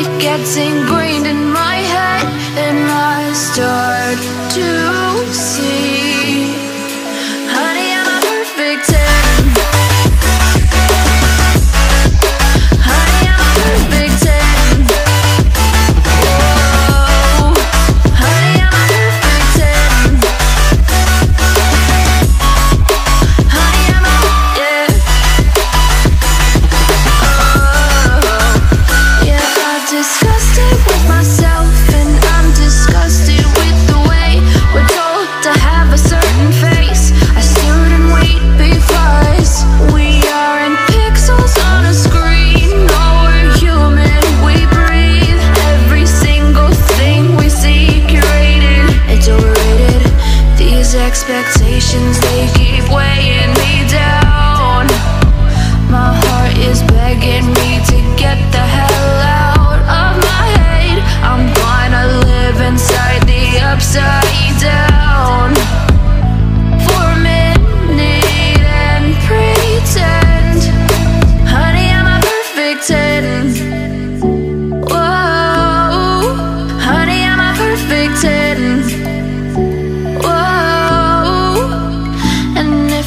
it gets ingrained in my head, and I start to see. These expectations they keep weighing me down. My heart is begging